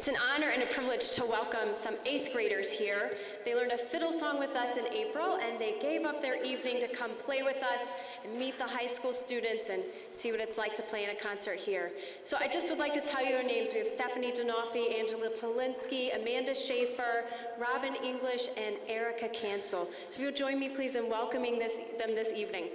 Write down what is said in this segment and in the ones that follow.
It's an honor and a privilege to welcome some eighth graders here. They learned a fiddle song with us in April, and they gave up their evening to come play with us and meet the high school students and see what it's like to play in a concert here. So I just would like to tell you their names. We have Stephanie Donoffi, Angela Polinsky, Amanda Schaefer, Robin English, and Erica Cancel. So if you'll join me, please, in welcoming this, them this evening.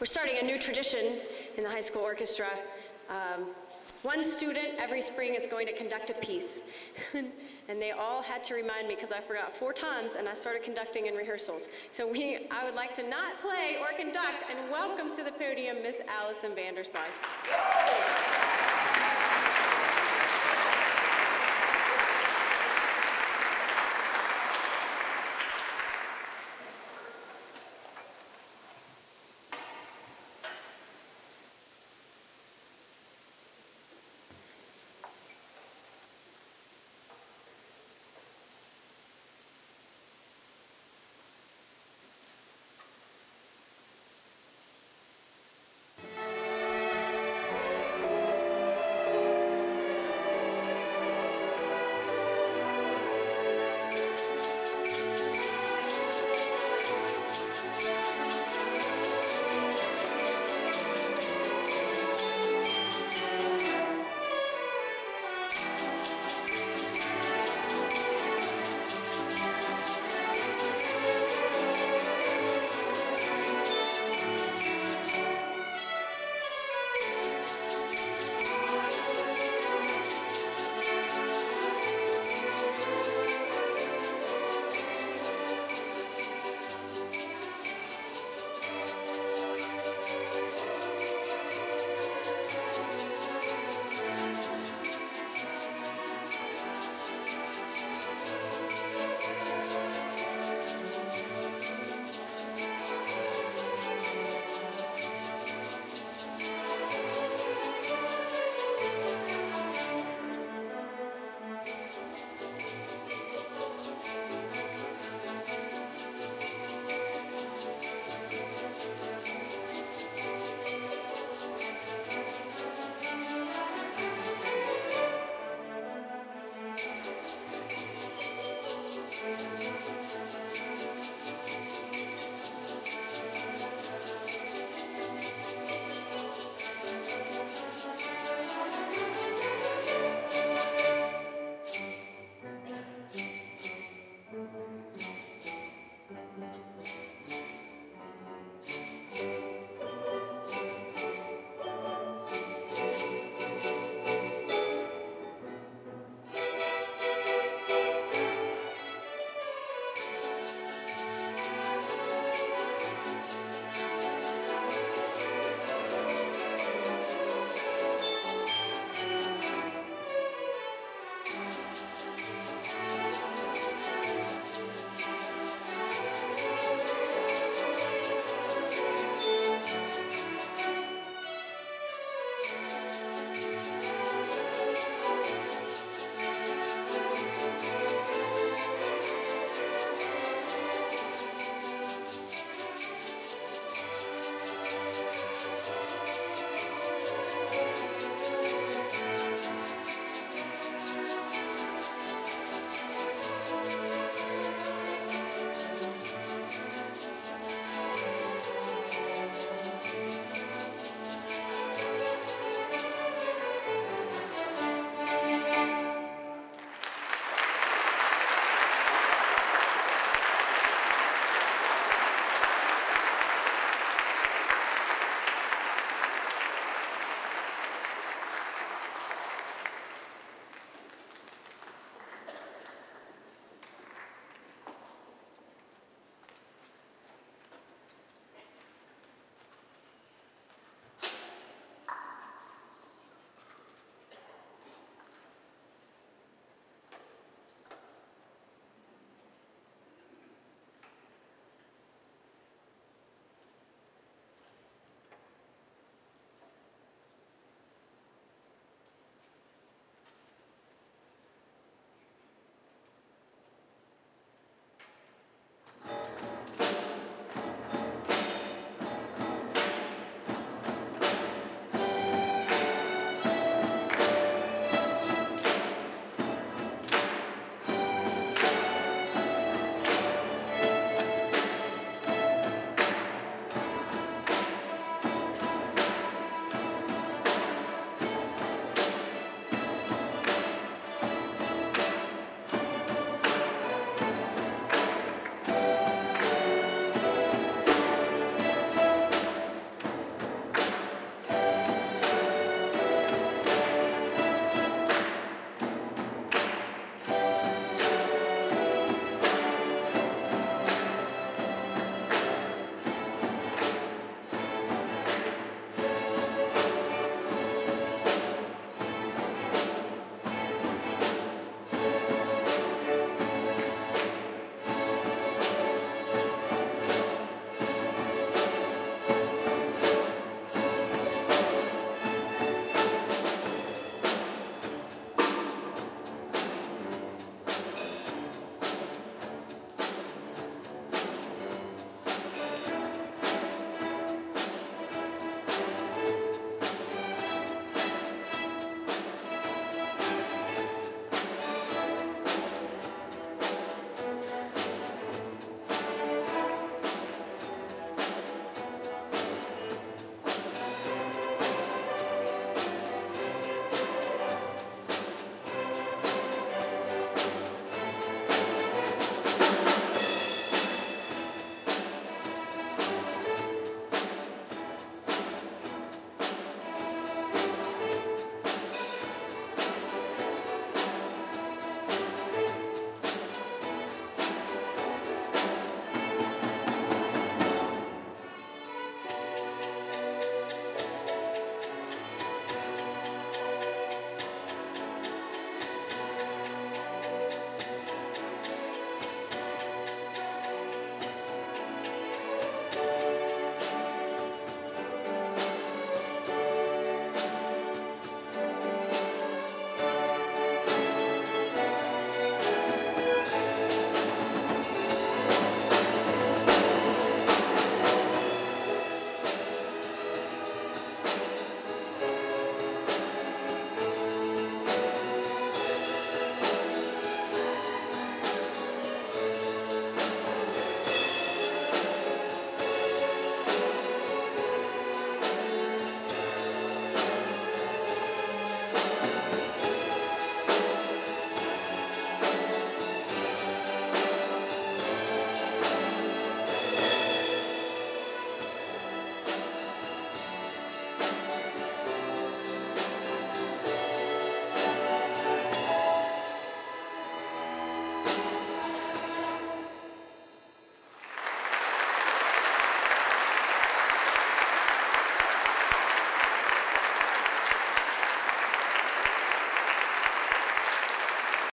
We're starting a new tradition in the high school orchestra. Um, one student every spring is going to conduct a piece. and they all had to remind me because I forgot four times and I started conducting in rehearsals. So we, I would like to not play or conduct and welcome to the podium Miss Allison Vanderslice.